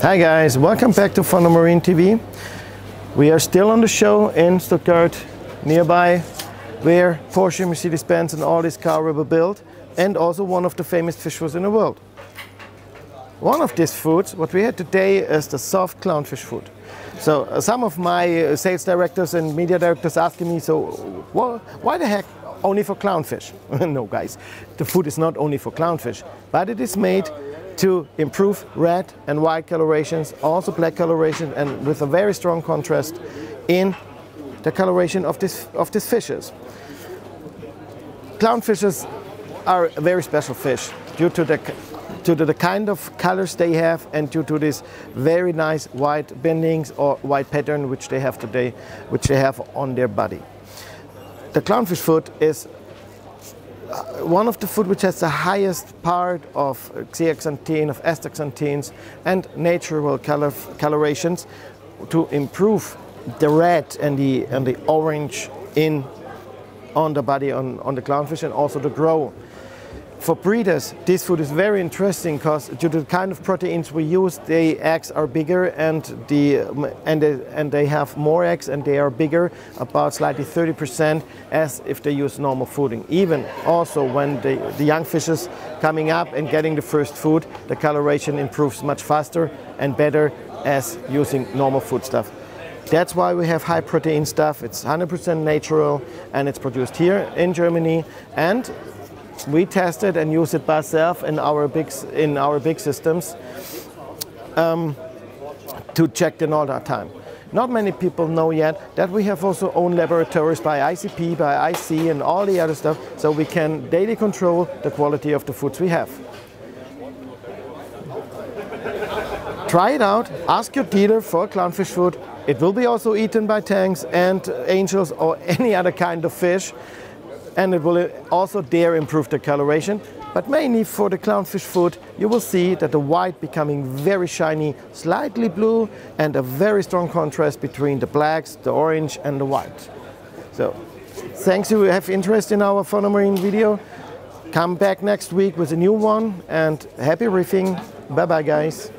Hi guys, welcome back to Fauna Marin TV. We are still on the show in Stuttgart, nearby where Porsche, Mercedes-Benz and all these cars were built and also one of the famous fish in the world. One of these foods, what we had today is the soft clownfish food. So uh, some of my uh, sales directors and media directors asking me, so well, why the heck only for clownfish? no guys, the food is not only for clownfish, but it is made to improve red and white colorations, also black coloration, and with a very strong contrast in the coloration of, this, of these fishes. Clownfishes are a very special fish due to the to the kind of colors they have and due to this very nice white bendings or white pattern which they have today, which they have on their body. The clownfish foot is Uh, one of the food which has the highest part of zeaxanthin, of astaxanthins and natural color, colorations to improve the red and the, and the orange in on the body on, on the clownfish and also to grow for breeders, this food is very interesting because due to the kind of proteins we use, the eggs are bigger and, the, um, and, they, and they have more eggs and they are bigger, about slightly 30% as if they use normal fooding. Even also when the, the young fishes coming up and getting the first food, the coloration improves much faster and better as using normal food stuff. That's why we have high protein stuff. It's 100% natural and it's produced here in Germany. And we test it and use it by ourselves in our big in our big systems um, to check all that time. Not many people know yet that we have also own laboratories by ICP, by IC, and all the other stuff, so we can daily control the quality of the foods we have. Try it out, ask your dealer for clownfish food. It will be also eaten by tangs and angels or any other kind of fish and it will also there improve the coloration. But mainly for the clownfish food, you will see that the white becoming very shiny, slightly blue, and a very strong contrast between the blacks, the orange, and the white. So, thanks you have interest in our Marine video. Come back next week with a new one, and happy reefing. Bye bye, guys.